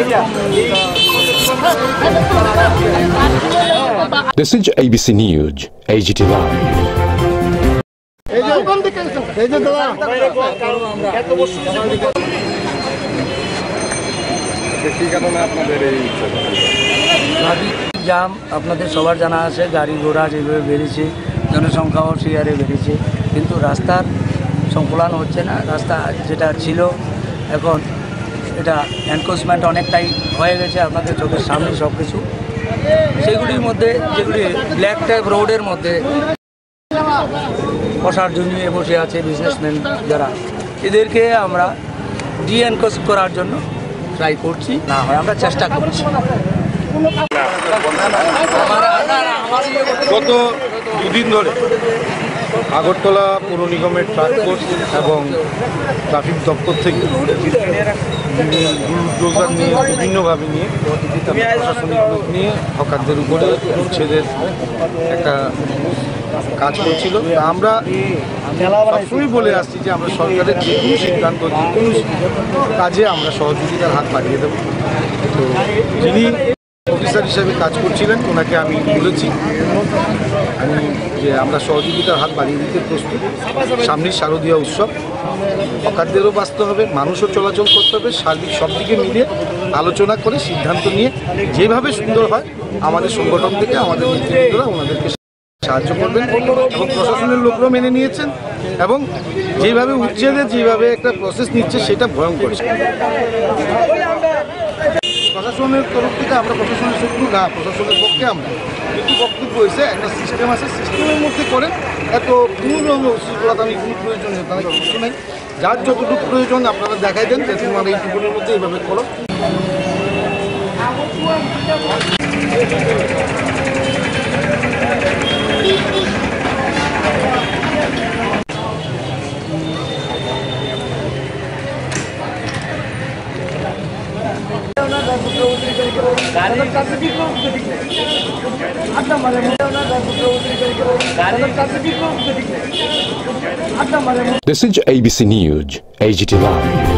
This is ABC News, AGT Live. আপনাদের জাম আপনাদের সবার জানা আছে গাড়ি ঘোড়া যেভাবে বেড়েছে জনসংখ্যাও হারে বেড়েছে কিন্তু রাস্তার সংকুলান হচ্ছে না রাস্তা যেটা ছিল এখন এটা এনক্রোচমেন্ট অনেকটাই হয়ে গেছে আপনাদের চোখের সামনে সব কিছু সেগুলির মধ্যে যেগুলি ব্ল্যাক টাইপ রোডের মধ্যে বসার জমিয়ে বসে আছে বিজনেসম্যান যারা। এদেরকে আমরা ডি করার জন্য ট্রাই করছি, না হয় আমরা চেষ্টা করছি। গত দুদিন ধরে আগরতলা পৌর নিগমের ট্রাক ফোর্স এবং ট্রাফিক দপ্তর থেকে উদ্যোগটা নিয়ে, বিভিন্নভাবে নিয়ে, প্রশাসনিক লোক নিয়ে, হকারদের উপরে উচ্ছেদের একটা কাজ করছিল। আমরা সবসময় বলে আসছি যে আমরা সরকারের যে কোনো সিদ্ধান্ত, যে কোনো কাজে আমরা সহযোগিতার হাত বাড়িয়ে দেবো। তো যিনি অফিসার হিসেবে কাজ করছিলেন, ওনাকে আমি বলেছি। আমি যে আমরা সহযোগিতার হাত বাড়িয়ে দিতে প্রস্তুত। সামনের শারদীয় উৎসব। হকারদেরও বাঁচতে হবে, মানুষও চলাচল করতে হবে, সার্বিক সব দিকে মিলিয়ে আলোচনা করে সিদ্ধান্ত নিয়ে যেভাবে সুন্দর হয়, আমাদের সংগঠন থেকে, আমাদের নেতৃত্বরা ওনাদেরকে সাহায্য করবেন এবং প্রশাসনের লোকরাও মেনে নিয়েছেন এবং যেভাবে উচ্ছেদের যেভাবে একটা প্রসেস নিচ্ছে, সেটা ভয়ঙ্কর। প্রশাসনের তরফ থেকে আমরা প্রশাসনের শত্রু না, প্রশাসনের পক্ষে আমরা কিন্তু বক্তব্য হয়েছে, একটা সিস্টেম আছে। সিস্টেমের মধ্যে করে এত পূর্ণ উশৃঙ্খলতা আমি কোনো প্রয়োজন নেই তাদের কিছু নেই। যার যতটুকু প্রয়োজন আপনারা দেখাই দেন, যে তোমার এই টুকুনের মধ্যে এইভাবে করো। This is ABC News, AGT Live.